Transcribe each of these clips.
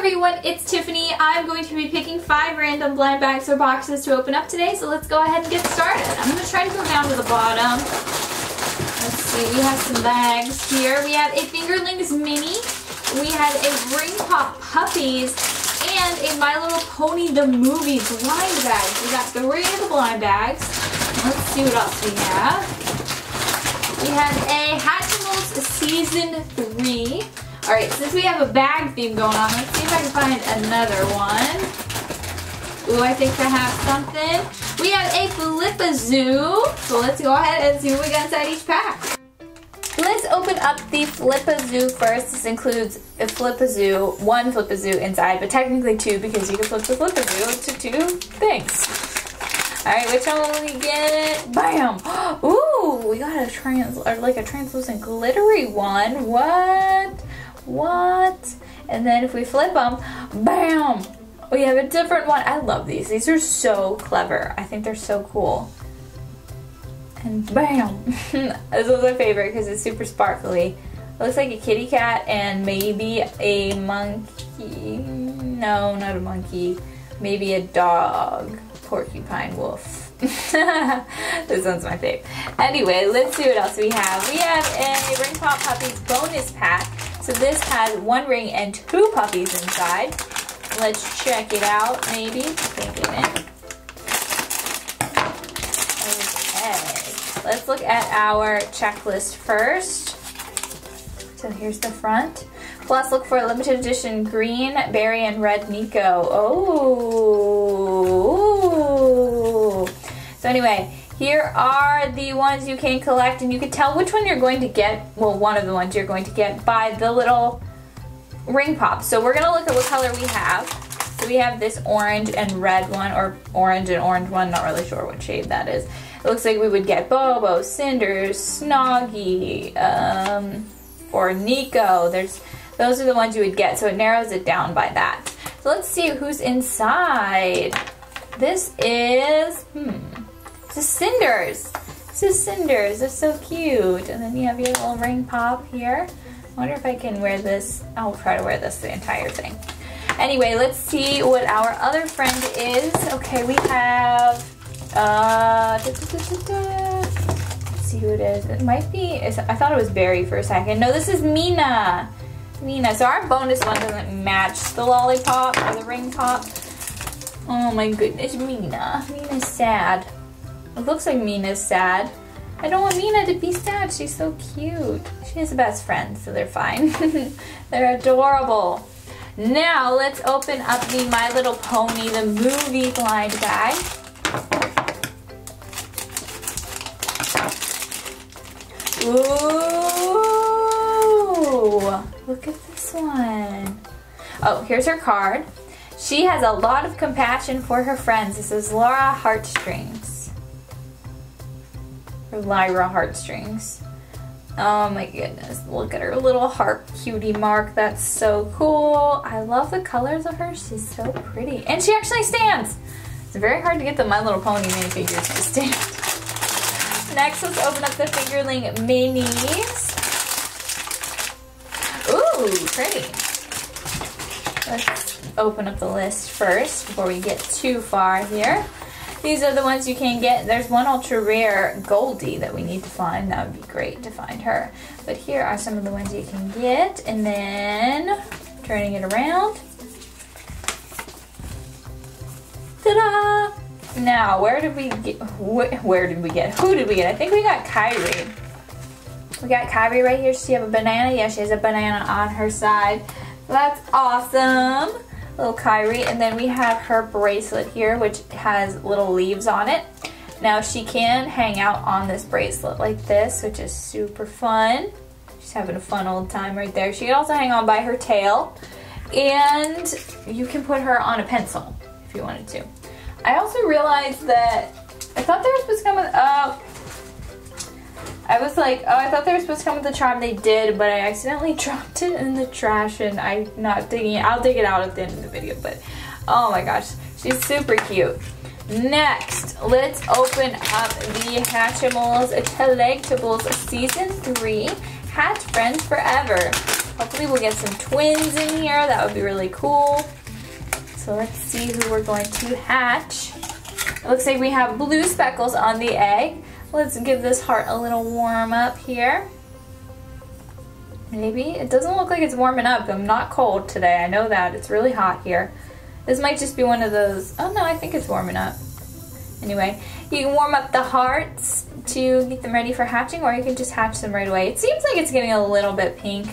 everyone, it's Tiffany. I'm going to be picking five random blind bags or boxes to open up today, so let's go ahead and get started. I'm going to try to go down to the bottom. Let's see, we have some bags here. We have a Fingerlings Mini. We have a Ring Pop Puppies and a My Little Pony The Movie blind bag. We got three of the blind bags. Let's see what else we have. We have a Hatchimals Season 3. Alright, since we have a bag theme going on, let's see if I can find another one. Ooh, I think I have something. We have a Flip-A-Zoo. So let's go ahead and see what we got inside each pack. Let's open up the Flip-A-Zoo first. This includes a Flip-A-Zoo, one Flip-A-Zoo inside, but technically two because you can flip the Flip-A-Zoo to two things. Alright, which one will we get? Bam! Ooh, we got a trans or like a translucent glittery one. What? What? And then if we flip them, bam! We have a different one. I love these. These are so clever. I think they're so cool. And bam! this is my favorite because it's super sparkly. It looks like a kitty cat and maybe a monkey. No, not a monkey. Maybe a dog. Porcupine wolf. this one's my fave. Anyway, let's see what else we have. We have a Ring Pop Puppies bonus pack. So this has one ring and two puppies inside. Let's check it out, maybe. Okay. Let's look at our checklist first. So here's the front. Plus, look for a limited edition green, berry, and red Nico. Oh. So anyway, here are the ones you can collect and you can tell which one you're going to get, well one of the ones you're going to get by the little ring pop. So we're going to look at what color we have. So we have this orange and red one or orange and orange one, not really sure what shade that is. It looks like we would get Bobo, Cinders, Snoggy, um, or Nico. There's Those are the ones you would get, so it narrows it down by that. So let's see who's inside. This is, hmm, this is Cinders. This is Cinders. It's so cute. And then you have your little ring pop here. I wonder if I can wear this. I'll try to wear this the entire thing. Anyway, let's see what our other friend is. Okay, we have, uh, da, da, da, let's see who it is. It might be, I thought it was Barry for a second. No, this is Mina. Mina. So our bonus one doesn't match the lollipop or the ring pop. Oh my goodness, Mina. Mina's sad. It looks like Mina's sad. I don't want Mina to be sad. She's so cute. She has a best friend, so they're fine. they're adorable. Now, let's open up the My Little Pony, the movie blind bag. Ooh, look at this one. Oh, here's her card. She has a lot of compassion for her friends. This is Laura Heartstrings. Lyra Heartstrings. Oh my goodness, look at her little heart cutie mark. That's so cool. I love the colors of her. She's so pretty. And she actually stands. It's very hard to get the My Little Pony minifigures to stand. Next, let's open up the Fingerling Minis. Ooh, pretty. Let's open up the list first before we get too far here. These are the ones you can get. There's one ultra rare Goldie that we need to find. That would be great to find her. But here are some of the ones you can get. And then turning it around. Ta-da! Now, where did we get, wh where did we get, who did we get? I think we got Kyrie. We got Kyrie right here. Does she have a banana? Yeah, she has a banana on her side. That's awesome little Kyrie. And then we have her bracelet here, which has little leaves on it. Now she can hang out on this bracelet like this, which is super fun. She's having a fun old time right there. She can also hang on by her tail. And you can put her on a pencil if you wanted to. I also realized that I thought there was supposed to come with, oh, I was like, oh, I thought they were supposed to come with the charm. They did, but I accidentally dropped it in the trash and I'm not digging it. I'll dig it out at the end of the video, but oh my gosh, she's super cute. Next, let's open up the Hatchimals Collectibles Season 3 Hatch Friends Forever. Hopefully we'll get some twins in here. That would be really cool. So let's see who we're going to hatch. It looks like we have blue speckles on the egg. Let's give this heart a little warm up here. Maybe. It doesn't look like it's warming up. I'm not cold today. I know that. It's really hot here. This might just be one of those... Oh, no, I think it's warming up. Anyway, you can warm up the hearts to get them ready for hatching, or you can just hatch them right away. It seems like it's getting a little bit pink.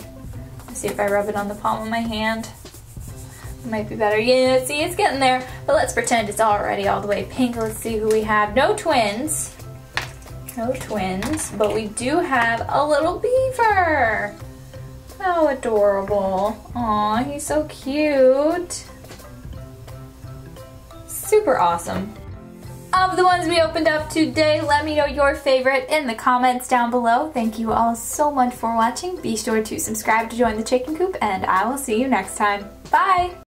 Let's see if I rub it on the palm of my hand. It might be better. Yeah, see, it's getting there. But let's pretend it's already all the way pink. Let's see who we have. No twins. No twins, but we do have a little beaver. How adorable. Aw, he's so cute. Super awesome. Of the ones we opened up today, let me know your favorite in the comments down below. Thank you all so much for watching. Be sure to subscribe to join the chicken coop, and I will see you next time. Bye!